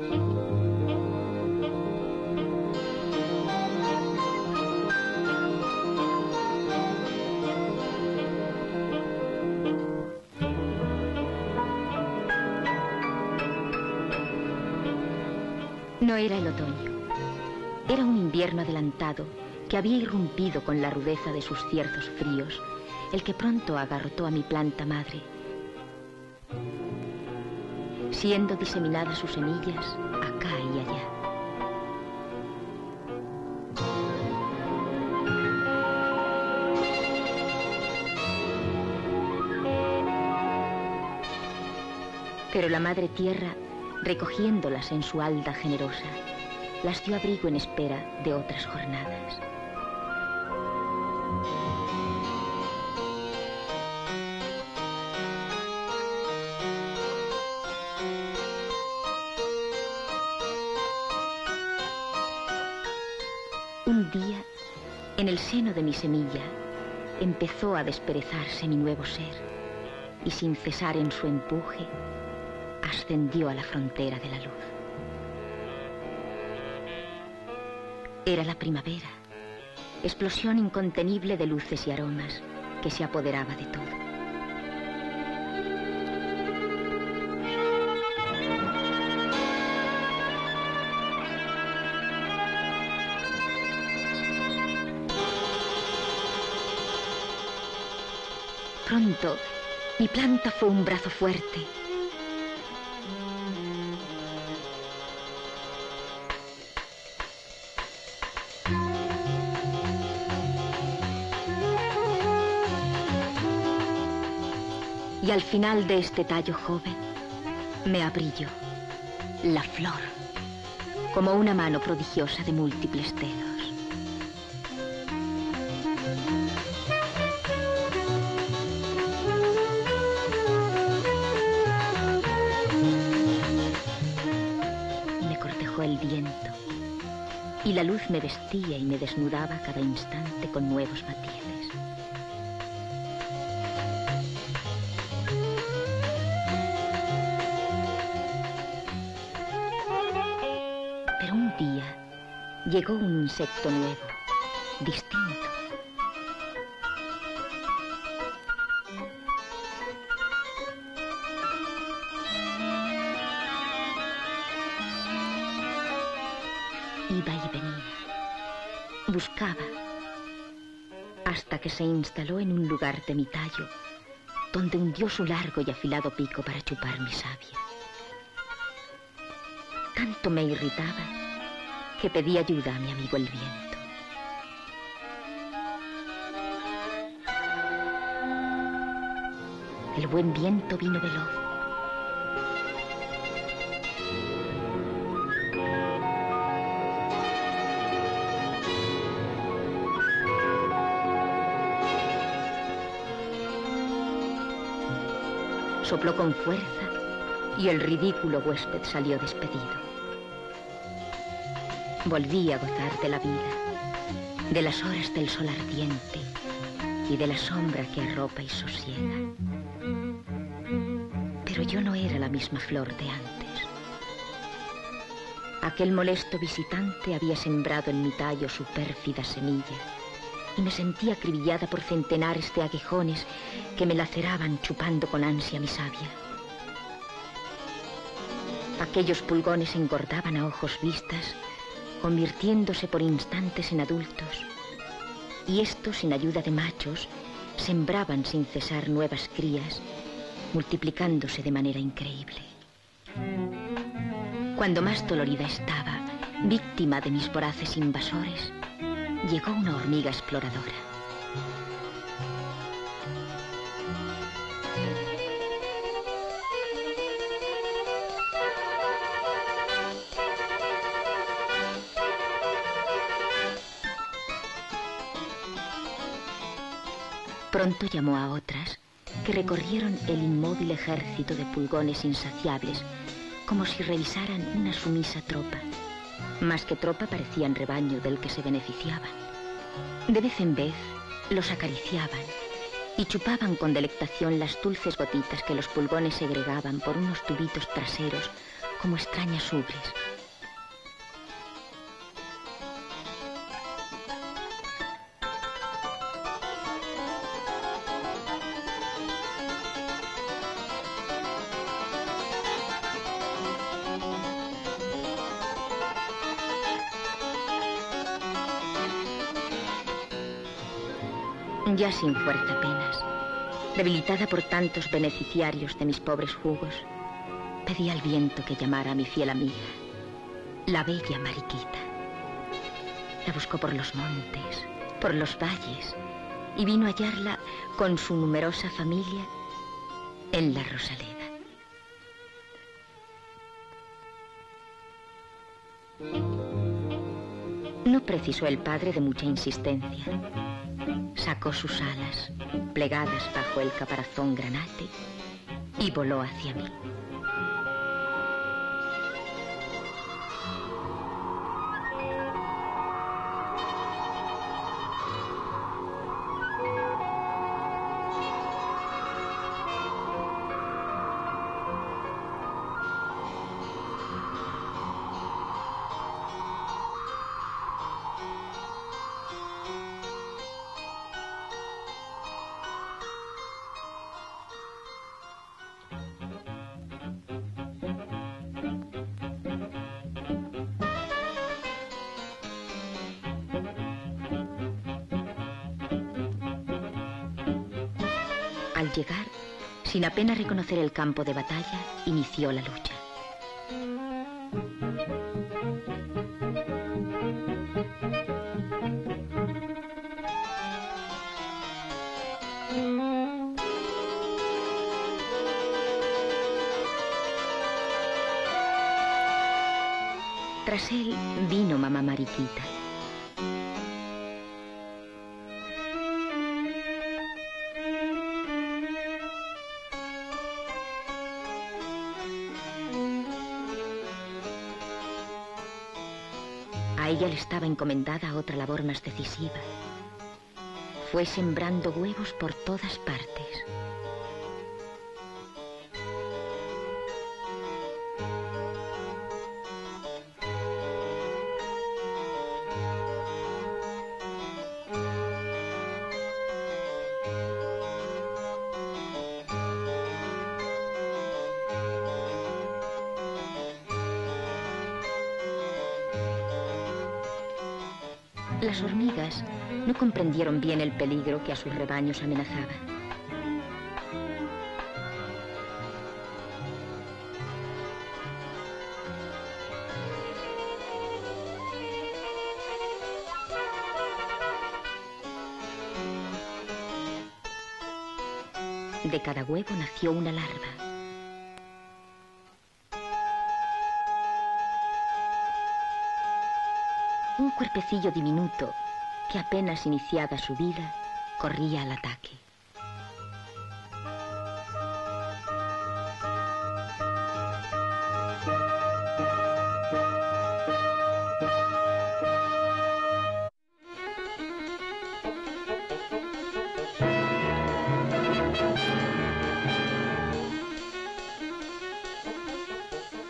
No era el otoño. Era un invierno adelantado que había irrumpido con la rudeza de sus ciertos fríos, el que pronto agarrotó a mi planta madre Siendo diseminadas sus semillas acá y allá. Pero la madre tierra, recogiéndolas en su alda generosa, las dio abrigo en espera de otras jornadas. Seno de mi semilla, empezó a desperezarse mi nuevo ser y sin cesar en su empuje, ascendió a la frontera de la luz. Era la primavera, explosión incontenible de luces y aromas que se apoderaba de todo. Pronto, mi planta fue un brazo fuerte Y al final de este tallo joven me abrillo la flor, como una mano prodigiosa de múltiples dedos. El viento y la luz me vestía y me desnudaba cada instante con nuevos matices. llegó un insecto nuevo, distinto. Hasta que se instaló en un lugar de mi tallo, donde hundió su largo y afilado pico para chupar mi savia. Tanto me irritaba que pedí ayuda a mi amigo el viento. El buen viento vino veloz. Sopló con fuerza y el ridículo huésped salió despedido. Volví a gozar de la vida, de las horas del sol ardiente y de la sombra que arropa y sosiega. Pero yo no era la misma flor de antes. Aquel molesto visitante había sembrado en mi tallo su pérfida semilla y me sentía acribillada por centenares de aguijones que me laceraban chupando con ansia mi savia. Aquellos pulgones engordaban a ojos vistas convirtiéndose por instantes en adultos, y estos, sin ayuda de machos, sembraban sin cesar nuevas crías, multiplicándose de manera increíble. Cuando más dolorida estaba, víctima de mis voraces invasores, llegó una hormiga exploradora. Pronto llamó a otras que recorrieron el inmóvil ejército de pulgones insaciables como si revisaran una sumisa tropa. Más que tropa parecían rebaño del que se beneficiaban. De vez en vez los acariciaban y chupaban con delectación las dulces gotitas que los pulgones segregaban por unos tubitos traseros como extrañas ubres. Ya sin fuerza apenas, debilitada por tantos beneficiarios de mis pobres jugos, pedí al viento que llamara a mi fiel amiga, la bella Mariquita. La buscó por los montes, por los valles, y vino a hallarla con su numerosa familia en la Rosaleda. No precisó el padre de mucha insistencia. Sacó sus alas, plegadas bajo el caparazón granate, y voló hacia mí. Al llegar, sin apenas reconocer el campo de batalla, inició la lucha. Tras él vino mamá Mariquita. Estaba encomendada otra labor más decisiva. Fue sembrando huevos por todas partes. Las hormigas no comprendieron bien el peligro que a sus rebaños amenazaba. De cada huevo nació una larva. Cuerpecillo diminuto que apenas iniciada su vida corría al ataque.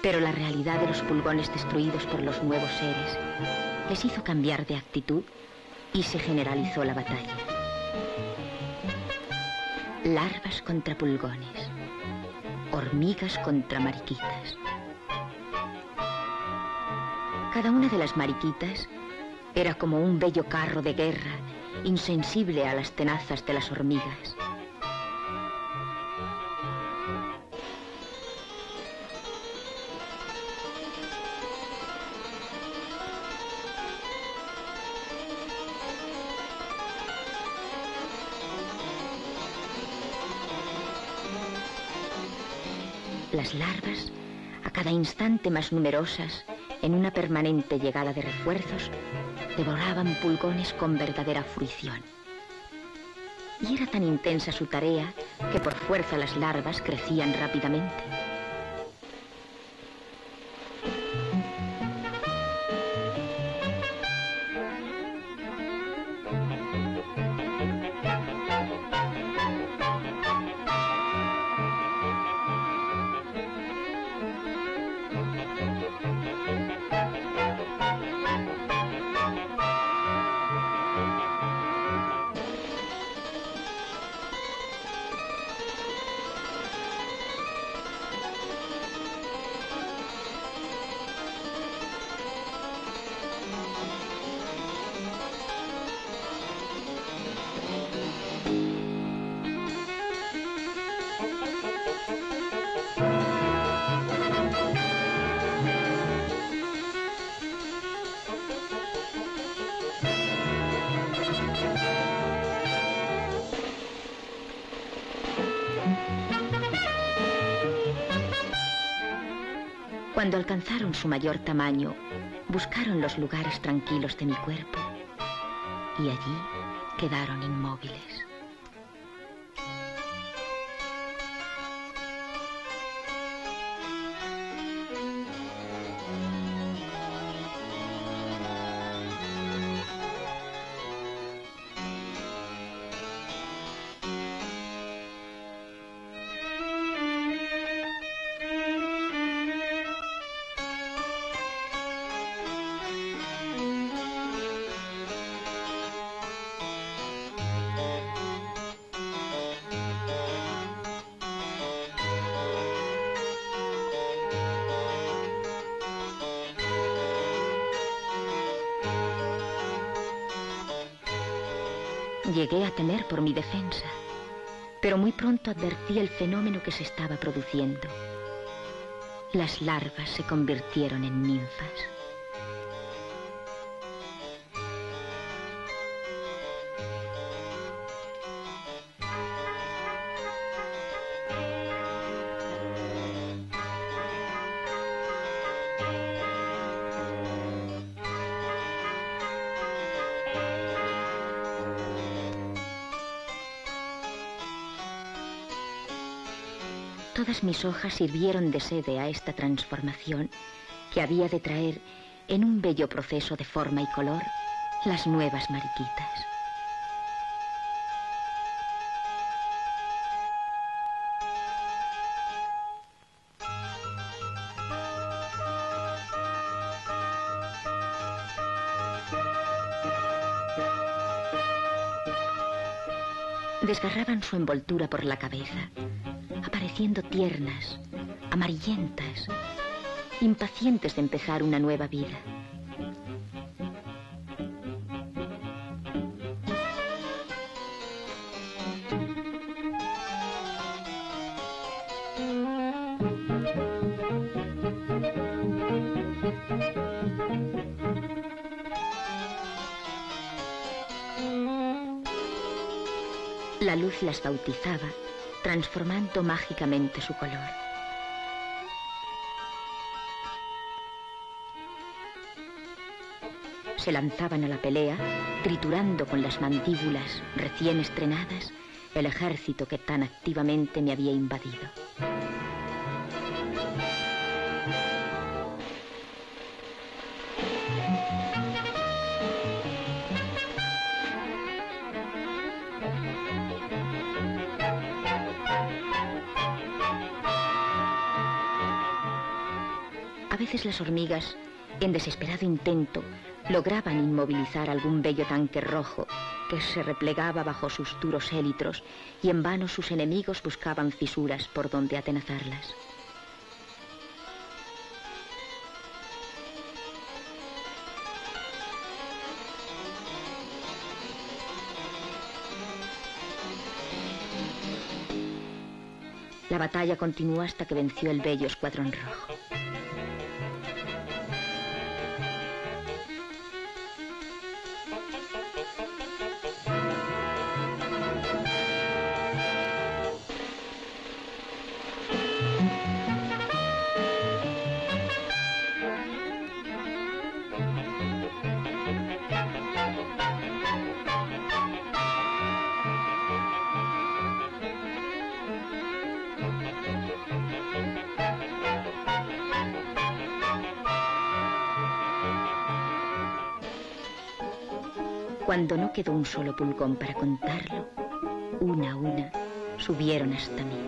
Pero la realidad de los pulgones destruidos por los nuevos seres les hizo cambiar de actitud y se generalizó la batalla. Larvas contra pulgones, hormigas contra mariquitas. Cada una de las mariquitas era como un bello carro de guerra, insensible a las tenazas de las hormigas. Las larvas, a cada instante más numerosas, en una permanente llegada de refuerzos, devoraban pulgones con verdadera fruición. Y era tan intensa su tarea que por fuerza las larvas crecían rápidamente. Cuando alcanzaron su mayor tamaño, buscaron los lugares tranquilos de mi cuerpo y allí quedaron inmóviles. Llegué a temer por mi defensa, pero muy pronto advertí el fenómeno que se estaba produciendo. Las larvas se convirtieron en ninfas. Todas mis hojas sirvieron de sede a esta transformación que había de traer en un bello proceso de forma y color las nuevas mariquitas. Desgarraban su envoltura por la cabeza tiernas, amarillentas, impacientes de empezar una nueva vida. La luz las bautizaba transformando mágicamente su color. Se lanzaban a la pelea, triturando con las mandíbulas recién estrenadas el ejército que tan activamente me había invadido. Las hormigas, en desesperado intento, lograban inmovilizar algún bello tanque rojo que se replegaba bajo sus duros élitros y en vano sus enemigos buscaban fisuras por donde atenazarlas. La batalla continuó hasta que venció el bello escuadrón rojo. Cuando no quedó un solo pulgón para contarlo, una a una subieron hasta mí.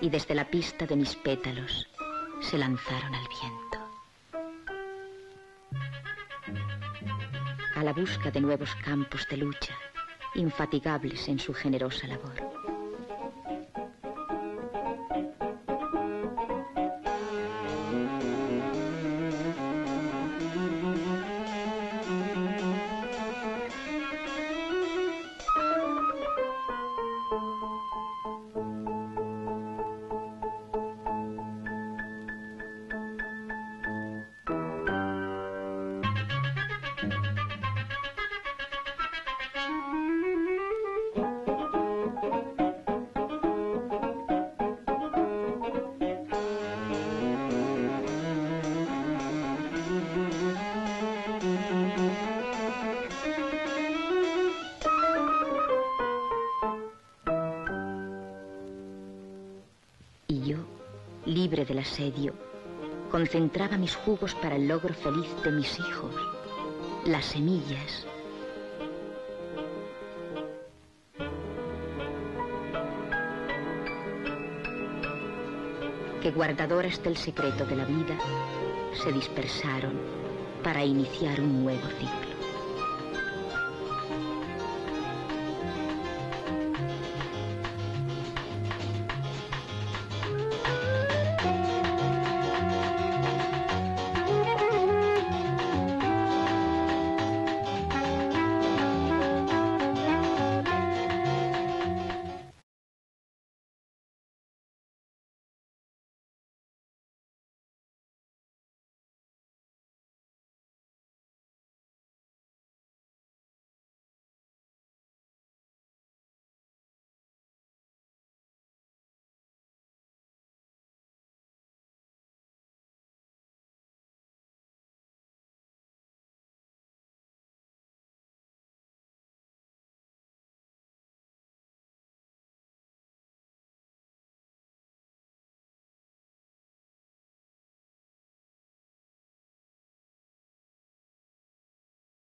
Y desde la pista de mis pétalos se lanzaron al viento. A la busca de nuevos campos de lucha, infatigables en su generosa labor. Del asedio, concentraba mis jugos para el logro feliz de mis hijos, las semillas. que guardadoras del secreto de la vida se dispersaron para iniciar un nuevo ciclo.